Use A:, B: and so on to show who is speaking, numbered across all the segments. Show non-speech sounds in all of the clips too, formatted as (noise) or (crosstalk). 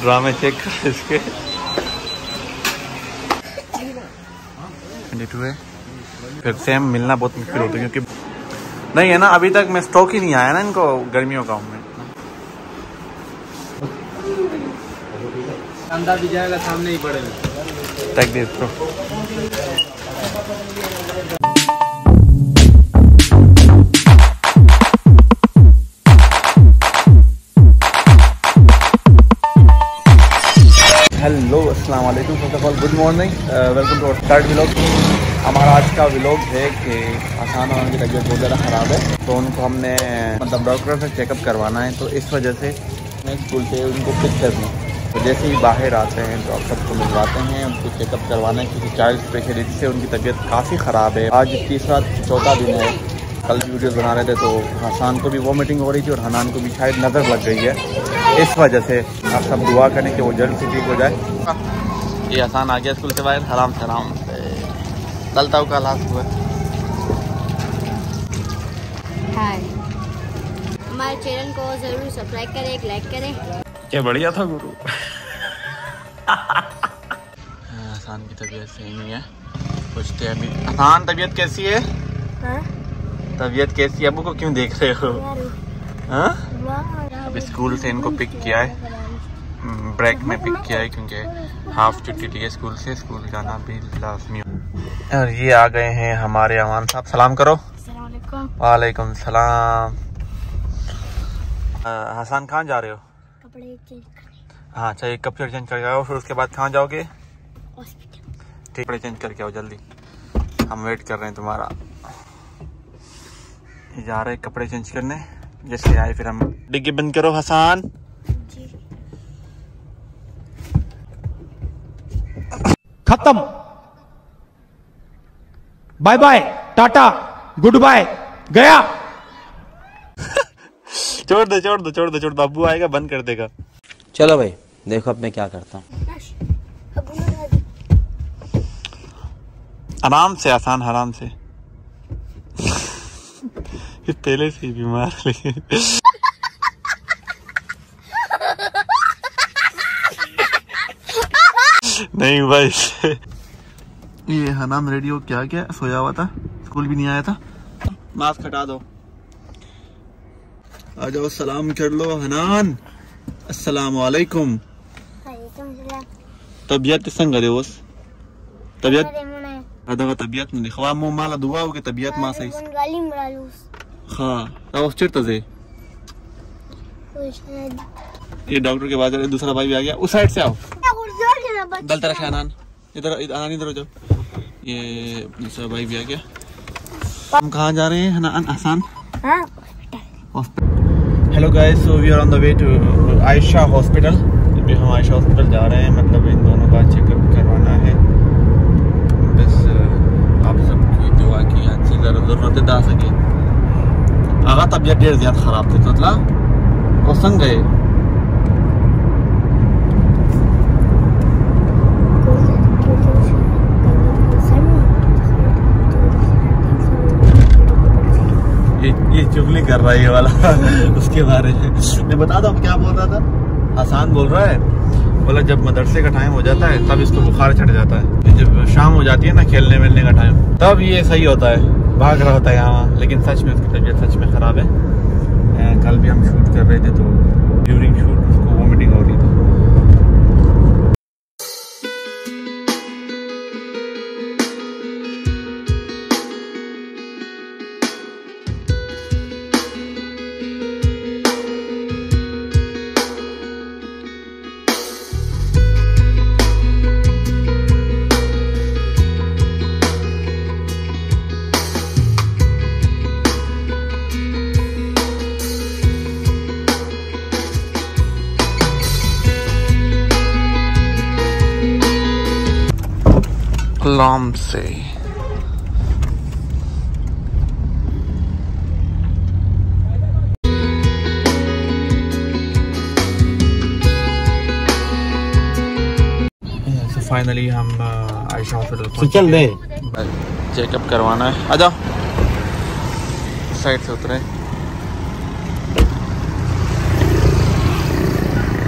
A: ड्रामे चेक कर इसके। है। फिर सेम मिलना बहुत मुश्किल होता है क्योंकि नहीं है ना अभी तक मैं स्टॉक ही नहीं आया ना इनको गर्मियों का में।
B: अंदर भी जाएगा सामने ही पड़ेगा।
A: वालेकुम first of all good morning welcome to third vlog हमारा आज का व्लॉग है कि आसान और उनकी तबीयत बहुत ज़्यादा ख़राब है तो उनको हमने मतलब डॉक्टर से चेकअप करवाना है तो इस वजह से मैं स्कूल से उनको पिक करना तो जैसे ही बाहर आते हैं आप सबको मिलवाते हैं, उनको चेकअप करवाना है, क्योंकि चाइल्ड स्पेशलिस्ट से उनकी तबीयत काफ़ी ख़राब है। आज तीसरा, चौथा दिन है। कल वीडियोस बना रहे थे तो हसान को भी वॉमिटिंग हो रही थी और हनान को भी शायद नज़र लग गई है। इस वजह से आप सब दुआ करें कि वो जल्द से ठीक हो जाए। ये हसान आ गया स्कूल से बाहर हराम से आराम से चलता हूँ कल हाथ हुआ।
C: हाय। हमारे चैनल को ज़रूर सब्सक्राइब करें एक लाइक करें।
A: क्या बढ़िया था गुरु। हसान की तबीयत सही नहीं है। पूछते हैं अभी हसान तबीयत कैसी है? तबीयत कैसी है? अबू को क्यों देख रहे हो? हाँ? अभी स्कूल से इनको पिक किया है। ब्रेक में पिक किया है क्योंकि हाफ़ छुट्टी थी है स्कूल से स्कूल जाना भी लाजमी और ये आ गए हैं हमारे अमान साहब सलाम करो। वालेकुम सलाम। हसान कहाँ जा रहे हो?
C: कपड़े चेंज
A: हाँ। अच्छा एक कपड़े चेंज करके आओ फिर उसके बाद कहाँ जाओगे? ठीक कपड़े चेंज करके आओ जल्दी। हम वेट कर रहे हैं तुम्हारा। जा रहे हैं कपड़े चेंज करने जैसे आए फिर हम। डिग्गी बंद करो हसान।
D: खत्म। Bye bye tata good bye गया।
A: छोड़ दो छोड़ दो छोड़ दो छोड़ दो अबू आएगा बंद कर देगा।
B: चलो भाई देखो अब मैं क्या करता हूँ।
A: आराम से आसान आराम से। ये पहले से ही बीमार लेकिन नहीं भाई। ये हनाम रेडियो क्या क्या सोया हुआ था। स्कूल भी नहीं आया था। मास्क हटा दो। आ जाओ सलाम कर लो हनान। अस्सलाम वालेकुम तबीयत संग रे ओस तबीयत? अदा तबीयत ने खवा मो माल दुआ हो के तबीयत मा सही गाली मरालूस हाँ तो ओस चिरता जे ये डॉक्टर के बाद दूसरा भाई भी आ गया। उस साइड से आओ। गलत रखा अनान। इधर अनान इधर हो जाओ। ये दूसरा भाई भी आ गया। हम कहाँ जा रहे हैं? हनान आसान hello guys so we are on the way to Ayesha hospital अभी हम आयशा हॉस्पिटल जा रहे हैं मतलब इन दोनों का चेकअप करवाना है। बस आप सबकी दुआ की अच्छी ज़रा ज़रूरत दा सके। आगा तबीयत ढेर ज़्यादा ख़राब थी तो मतलब वो संग गए। ये चुगली कर रहा है, ये वाला। (laughs) उसके बारे में। मैं बता दो, क्या बोल रहा था? आसान बोल रहा है। बोला, जब मदरसे का टाइम हो जाता है, तब इसको बुखार चढ़ जाता है। जब शाम हो जाती है ना, खेलने वेलने का टाइम तब ये सही होता है। भाग रहा होता है यहाँ, लेकिन सच में उसकी तबीयत सच में ख़राब है। कल भी हम शूट कर रहे थे तो during shoot say so finally हम uh, आयशा हॉस्पिटल
B: चल दे।
A: चेकअप करवाना है। आ जाओ। साइड से उतरे।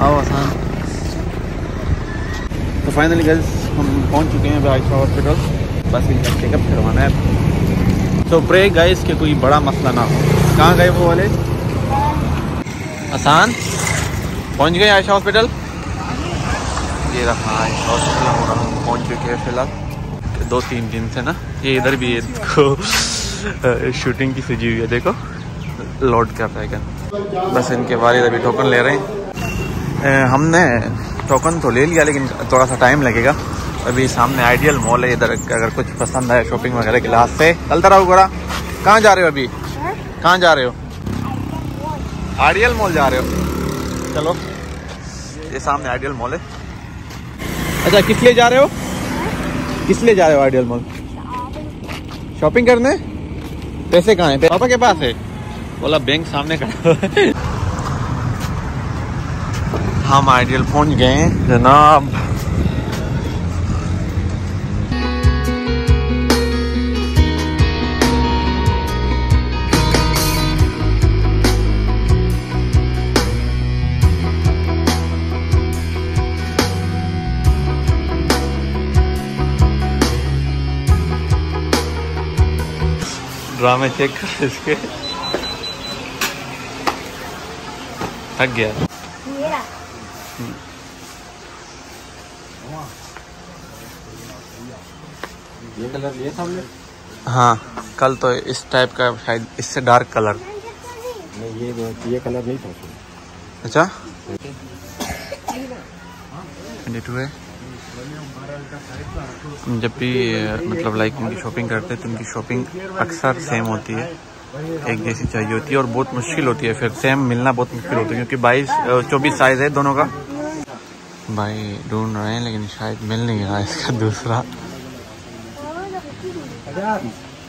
A: आओ आसान। तो फाइनली गैस हम पहुँच चुके हैं आयशा हॉस्पिटल बस इनका चेकअप करवाना है। तो प्रे गाइस के कोई बड़ा मसला ना हो। कहाँ गए वो वाले? आसान पहुँच गए आयशा हॉस्पिटल ये रहा आयशा हॉस्पिटल हम हम पहुँच चुके हैं फ़िलहाल। दो तीन दिन से ना। ये इधर भी इसको शूटिंग की सजी हुई है, देखो। लोड कर रहा है बस इनके वालिद अभी टोकन ले रहे हैं। हमने टोकन तो ले लिया, लेकिन थोड़ा सा टाइम लगेगा। अभी सामने आइडियल मॉल है इधर अगर कुछ पसंद आए शॉपिंग वगैरह के लिहाज से। चलता रहो गोरा कहाँ जा रहे हो अभी? कहाँ जा रहे हो? आइडियल मॉल जा रहे हो। चलो। ये सामने आइडियल मॉल है। अच्छा किस लिए जा रहे हो? किस लिए जा रहे हो आइडियल मॉल? शॉपिंग करने? पैसे कहाँ हैं? पापा के पास है। बोला बैंक सामने खड़ा है। हम आइडियल पहुँच गए हैं। जनाब। ड्रामे चेक कर इसके। थक गया।
B: ये कलर लिए था हमने?
A: हाँ कल तो इस टाइप का शायद इससे डार्क कलर
B: नहीं ये ये कलर नहीं था
A: अच्छा? ट्वेंटी टू है। जब भी मतलब लाइक उनकी शॉपिंग करते हैं तो उनकी शॉपिंग अक्सर सेम होती है। एक जैसी चाहिए होती है और बहुत मुश्किल होती है। फिर सेम मिलना बहुत मुश्किल होता है क्योंकि बाईस चौबीस साइज़ है दोनों का। भाई ढूंढ रहे हैं लेकिन शायद मिल नहीं रहा इसका दूसरा।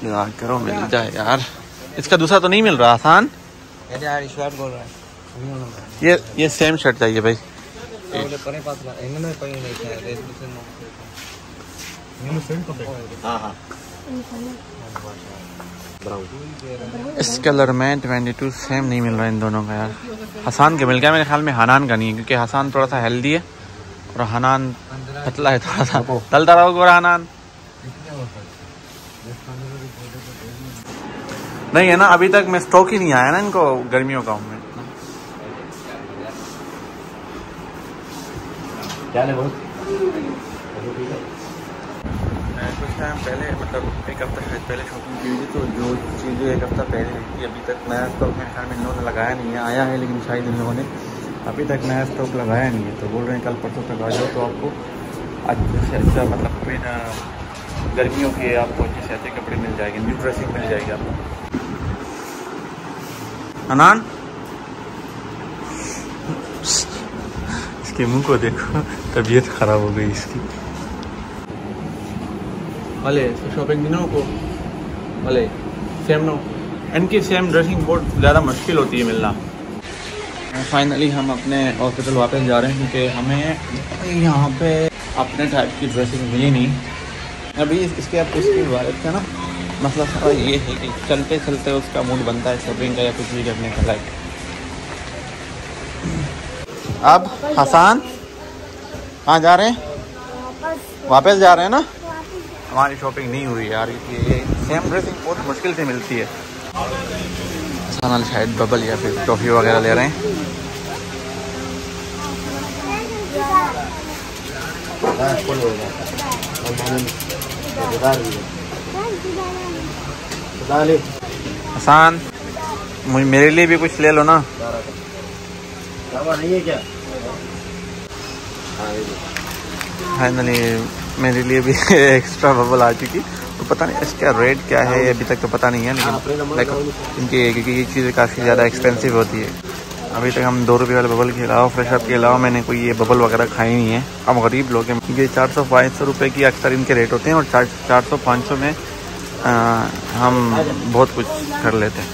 A: यार करो मिल जाए यार। इसका दूसरा तो नहीं मिल रहा आसान।
B: यार बोल रहा है।
A: ये ये सेम शर्ट चाहिए भाई। इस कलर में 22 सेम नहीं मिल रहा इन दोनों का यार हसान के मिल गया मेरे ख्याल में हनान का नहीं है क्योंकि हसान थोड़ा सा हेल्दी है और हनान पतला है थोड़ा सा चलता रहोगे हनान नहीं है ना अभी तक मैं स्टॉक ही नहीं आया ना इनको गर्मियों का
B: क्या ले बहुत
A: कुछ टाइम पहले मतलब एक हफ़्ता शायद पहले शॉपिंग की थी तो जो चीज़ें एक हफ़्ता पहले थी, अभी तक नया स्टॉक मेरे ख्याल में इन लोगों ने लगाया नहीं है, आया है, लेकिन शायद इन लोगों ने अभी तक नया स्टॉक लगाया नहीं है। तो बोल रहे हैं कल परसों तक आ जाओ तो आपको अच्छे से अच्छा मतलब बिना गर्मियों के आपको अच्छे से अच्छे कपड़े मिल जाएँगे न्यू ड्रेसिंग मिल जाएगी आपको। अनान? इसके मुँह को देखो तबीयत खराब हो गई इसकी। भले शॉपिंग दिनों को भले सेम नो। इनकी सेम ड्रेसिंग बहुत ज़्यादा मुश्किल होती है मिलना। फाइनली हम अपने हॉस्पिटल वापस जा रहे हैं क्योंकि हमें यहाँ पे अपने टाइप की ड्रेसिंग मिली नहीं। अभी इस- इसके अब इसकी वायरस का ना मसला सारा ये है कि चलते चलते उसका मूड बनता है शॉपिंग का या कुछ भी करने का लाइक अब हसान, कहाँ जा रहे हैं? वापस जा रहे हैं ना? हमारी शॉपिंग नहीं हुई यार, ये सेम ड्रेसिंग बहुत मुश्किल से मिलती है। हसान शायद बबल या फिर टॉफ़ी वगैरह ले रहे हैं। हसान मेरे लिए भी कुछ ले लो ना।
B: दवा नहीं है क्या? हाँ
A: फाइनली मेरे लिए भी (laughs) एक्स्ट्रा बबल आ चुकी तो पता नहीं इसका रेट क्या है अभी तक तो पता नहीं है लेकिन देखो इनकी क्योंकि ये चीज़ें काफ़ी ज़्यादा एक्सपेंसिव होती है। अभी तक हम दो रुपये वाले बबल के अलावा फ्रेश अप के अलावा मैंने कोई ये बबल वगैरह खाई नहीं है। हम गरीब लोग हैं। ये चार सौ पाँच सौ रुपये की अक्सर इनके रेट होते हैं और चार चार सौ पाँच सौ में आ, हम बहुत कुछ कर लेते हैं।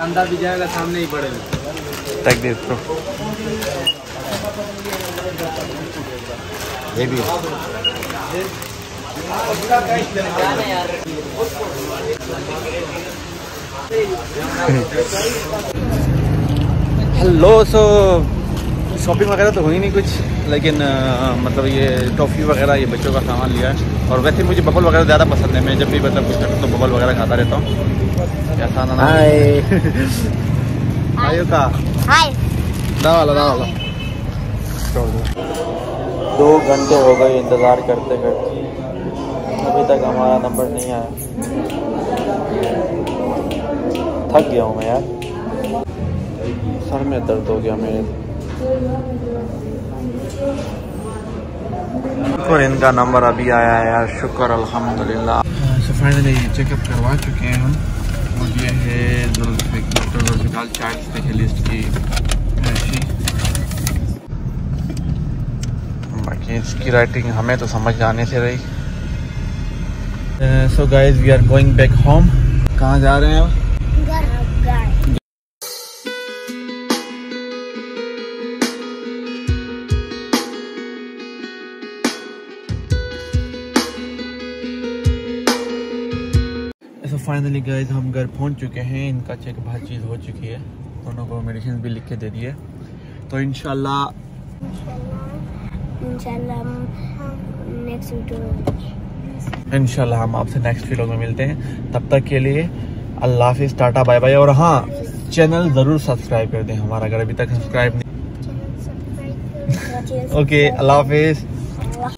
B: अंदर भी जाएगा सामने ही पड़ेगा।
A: टेक दिस ब्रो
B: ये भी
A: हेलो सो शॉपिंग वगैरह तो हुई नहीं कुछ लेकिन अ, मतलब ये टॉफ़ी वगैरह ये बच्चों का सामान लिया है। और वैसे मुझे बबल वगैरह ज़्यादा पसंद है। मैं जब भी मतलब कुछ करता तो बबल वगैरह खाता रहता हूँ। कैसा ना हाय। (laughs) का।
C: हाय।
A: दा वाला दा। वाला दो घंटे हो गए इंतज़ार करते करते। अभी तक हमारा नंबर नहीं आया। थक गया हूँ मैं यार। सर में दर्द हो गया मेरे। शुक्र इनका नंबर अभी आया है यार शुक्र अल्हम्दुलिल्लाह। सो फाइनली चेकअप करवा चुके हैं हम। और ये है डॉक्टर जुल्फ़िकार चाइल्ड स्पेशलिस्ट की बाकी इसकी राइटिंग हमें तो समझ आने से रही। So guys we are going back home कहाँ जा रहे हैं अब फाइनली गाइज़ हम घर पहुँच चुके हैं। इनका चेक हर चीज़ हो चुकी है। दोनों को मेडिसिन भी लिख के दे दिए। तो इनशाला
C: इंशाल्लाह
A: हम आपसे नेक्स्ट वीडियो में मिलते हैं। तब तक के लिए अल्लाह हाफिज़ टाटा बाय बाय। और हाँ चैनल ज़रूर सब्सक्राइब कर दें। हमारा अगर अभी तक सब्सक्राइब नहीं ओके (laughs) अल्लाह हाफिज़।